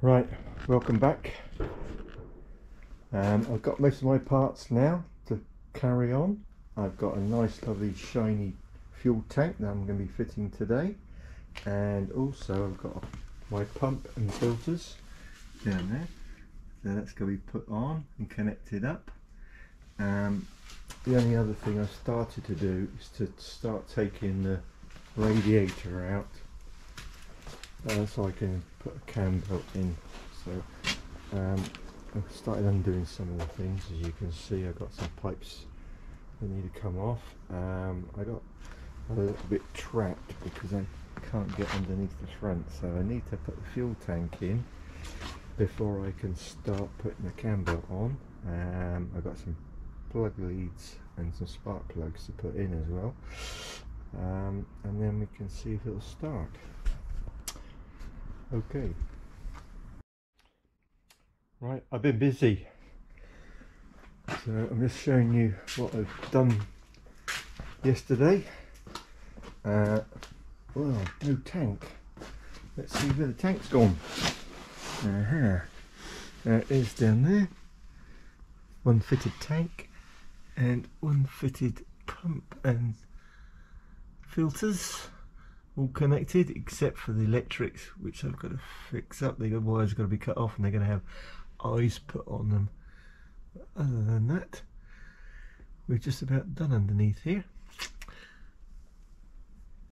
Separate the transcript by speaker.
Speaker 1: Right, welcome back. Um, I've got most of my parts now to carry on. I've got a nice lovely shiny fuel tank that I'm going to be fitting today and also I've got my pump and filters down there so that's going to be put on and connected up. Um, the only other thing I started to do is to start taking the radiator out uh, so I can put a cam belt in. So um, I've started undoing some of the things. As you can see, I've got some pipes that need to come off. Um, I got a little bit trapped because I can't get underneath the front, so I need to put the fuel tank in before I can start putting the cam belt on. Um, I've got some plug leads and some spark plugs to put in as well. Um, and then we can see if it'll start. Okay. Right, I've been busy. So I'm just showing you what I've done yesterday. Uh, well, no tank. Let's see where the tank's gone. Uh -huh. There it is down there. One fitted tank and one fitted pump and filters all connected except for the electrics which I've got to fix up. The wires got to be cut off and they're going to have eyes put on them. But other than that we're just about done underneath here